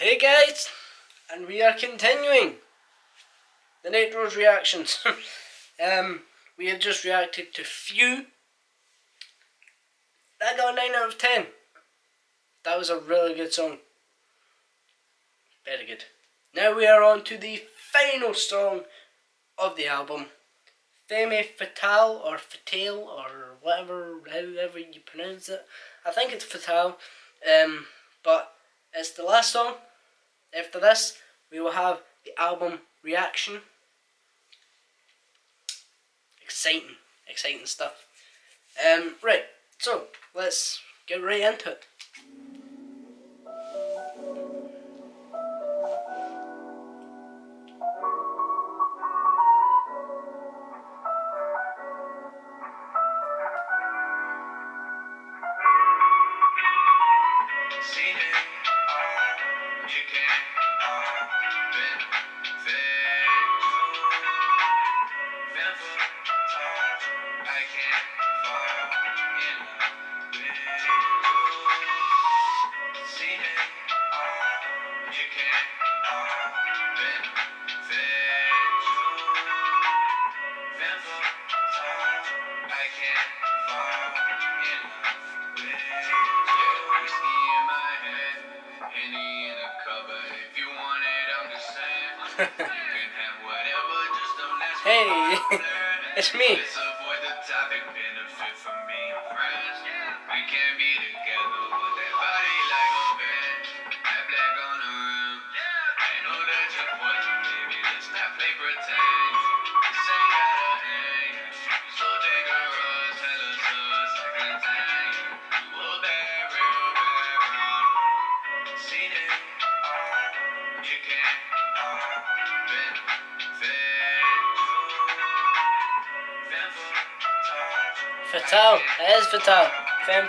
Hey guys, and we are continuing the Nate Rose reactions. um, we have just reacted to Few. That got a 9 out of 10. That was a really good song. Very good. Now we are on to the final song of the album. Femme Fatale or Fatale or whatever, however you pronounce it. I think it's Fatale. Um, but it's the last song. After this, we will have the album reaction. Exciting, exciting stuff. Um, right, so let's get right into it. Hey, it's me. Fatale. It is Fatale. Femme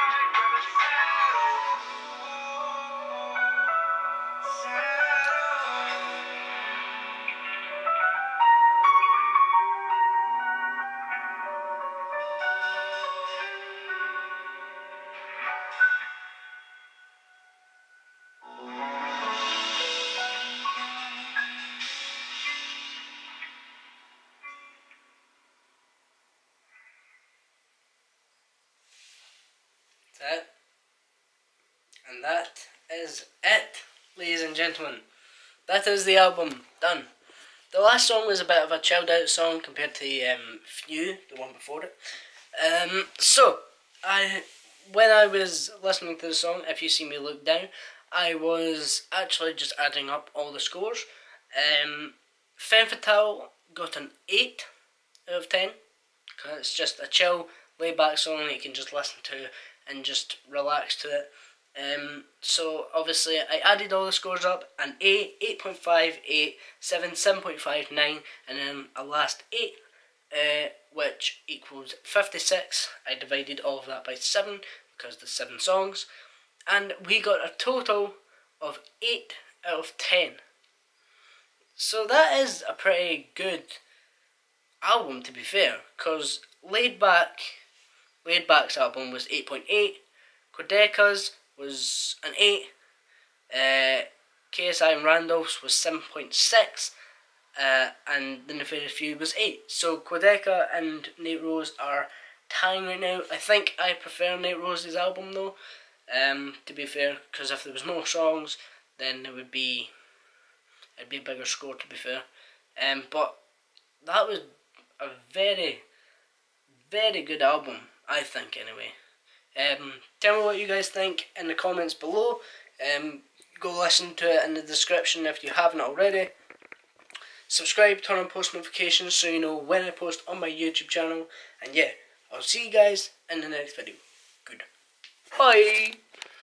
That and that is it, ladies and gentlemen. That is the album done. The last song was a bit of a chilled out song compared to the um, Few, the one before it. Um, so I, when I was listening to the song, if you see me look down, I was actually just adding up all the scores. Um, Femme Fatale got an eight out of ten. Cause it's just a chill, laid back song that you can just listen to and just relax to it. Um, so obviously I added all the scores up, an 8, 8.5, 8, 7, 7.5, 9, and then a last 8, uh, which equals 56. I divided all of that by 7 because there's 7 songs, and we got a total of 8 out of 10. So that is a pretty good album to be fair, because Laid Back Laid Back's album was 8.8, Quadeca's was an 8, uh, KSI and Randolph's was 7.6, uh, and The Nefarious Few was 8. So Quedeca and Nate Rose are tying right now. I think I prefer Nate Rose's album though, um, to be fair, because if there was more songs, then it would be, it'd be a bigger score to be fair. Um, but that was a very, very good album. I think anyway. Um, tell me what you guys think in the comments below. Um, go listen to it in the description if you haven't already. Subscribe, turn on post notifications so you know when I post on my YouTube channel. And yeah, I'll see you guys in the next video. Good. Bye.